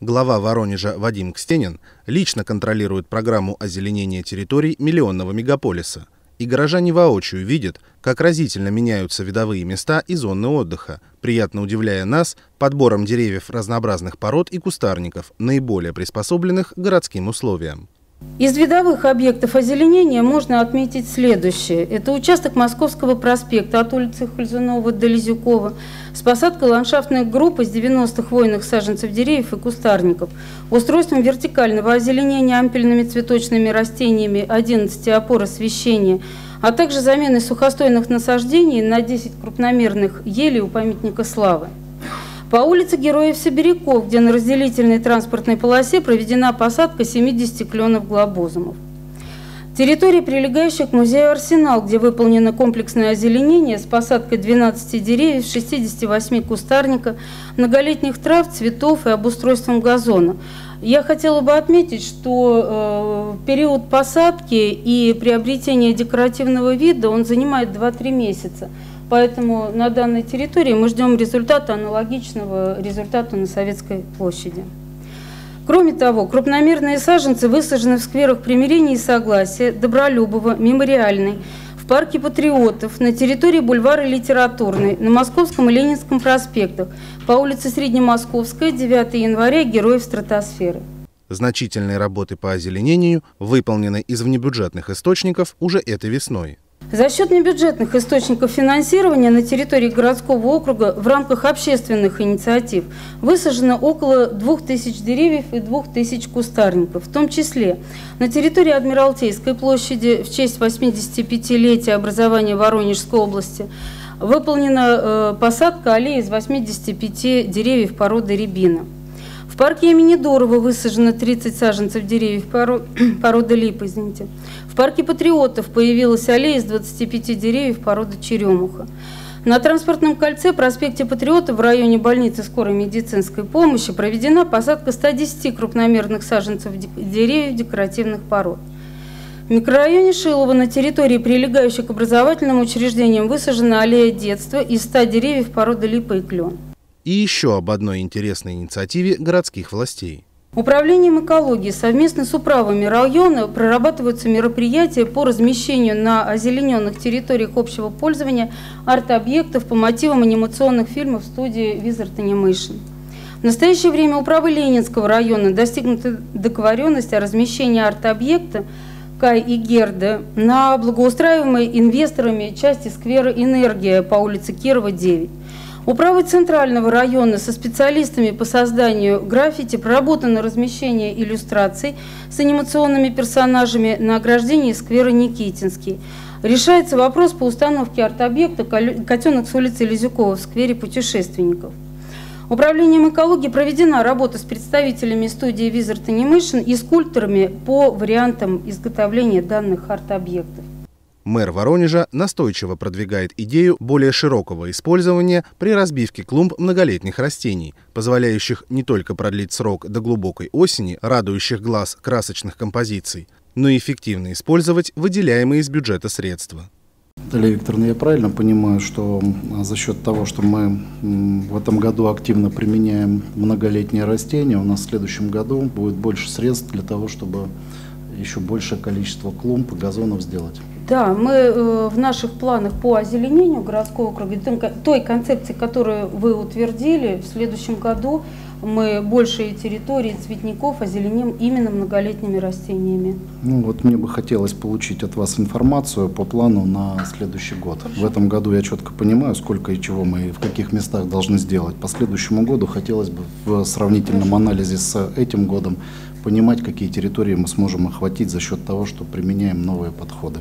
Глава Воронежа Вадим Кстенин лично контролирует программу озеленения территорий миллионного мегаполиса. И горожане воочию видят, как разительно меняются видовые места и зоны отдыха, приятно удивляя нас подбором деревьев разнообразных пород и кустарников, наиболее приспособленных к городским условиям. Из видовых объектов озеленения можно отметить следующее. Это участок Московского проспекта от улицы Хальзунова до Лизюкова с посадкой ландшафтных групп из 90-х хвойных саженцев деревьев и кустарников, устройством вертикального озеленения ампельными цветочными растениями 11 опор освещения, а также заменой сухостойных насаждений на 10 крупномерных елей у памятника славы. По улице Героев Сибиряков, где на разделительной транспортной полосе проведена посадка 70 кленов глобозумов. Территория, прилегающая к музею «Арсенал», где выполнено комплексное озеленение с посадкой 12 деревьев, 68 кустарника, многолетних трав, цветов и обустройством газона. Я хотела бы отметить, что э, период посадки и приобретения декоративного вида он занимает 2-3 месяца. Поэтому на данной территории мы ждем результата аналогичного результату на Советской площади. Кроме того, крупномерные саженцы высажены в скверах примирения и согласия, Добролюбова, Мемориальной, в парке патриотов, на территории бульвара Литературной, на Московском и Ленинском проспектах, по улице Среднемосковская, 9 января, Героев стратосферы. Значительные работы по озеленению выполнены из внебюджетных источников уже этой весной. За счет небюджетных источников финансирования на территории городского округа в рамках общественных инициатив высажено около 2000 деревьев и 2000 кустарников, в том числе на территории Адмиралтейской площади в честь 85-летия образования Воронежской области выполнена э, посадка аллеи из 85 деревьев породы рябина. Парке имени Дорова высажено 30 саженцев деревьев породы липы. Извините. В парке патриотов появилась аллея из 25 деревьев породы черемуха. На транспортном кольце проспекте Патриотов в районе больницы скорой медицинской помощи проведена посадка 110 крупномерных саженцев деревьев декоративных пород. В микрорайоне Шилова на территории, прилегающей к образовательным учреждениям, высажена аллея детства из 100 деревьев породы липа и клен. И еще об одной интересной инициативе городских властей. Управлением экологии совместно с управами района прорабатываются мероприятия по размещению на озелененных территориях общего пользования арт-объектов по мотивам анимационных фильмов студии Wizard Animation. В настоящее время управы Ленинского района достигнута договоренность о размещении арт-объекта Кай и Герда на благоустраиваемой инвесторами части сквера «Энергия» по улице Кирова, 9. Управой Центрального района со специалистами по созданию граффити проработано размещение иллюстраций с анимационными персонажами на ограждении сквера Никитинский. Решается вопрос по установке арт-объекта «Котенок с улицы Лизюкова» в сквере путешественников. Управлением экологии проведена работа с представителями студии Wizard Animation и скульпторами по вариантам изготовления данных арт-объектов. Мэр Воронежа настойчиво продвигает идею более широкого использования при разбивке клумб многолетних растений, позволяющих не только продлить срок до глубокой осени, радующих глаз красочных композиций, но и эффективно использовать выделяемые из бюджета средства. Далее, Викторовна, я правильно понимаю, что за счет того, что мы в этом году активно применяем многолетние растения, у нас в следующем году будет больше средств для того, чтобы еще большее количество клумб и газонов сделать? Да, мы э, в наших планах по озеленению городского округа, той концепции, которую вы утвердили, в следующем году мы большие территории цветников озеленим именно многолетними растениями. Ну вот мне бы хотелось получить от вас информацию по плану на следующий год. Хорошо. В этом году я четко понимаю, сколько и чего мы в каких местах должны сделать. По следующему году хотелось бы в сравнительном Хорошо. анализе с этим годом понимать, какие территории мы сможем охватить за счет того, что применяем новые подходы.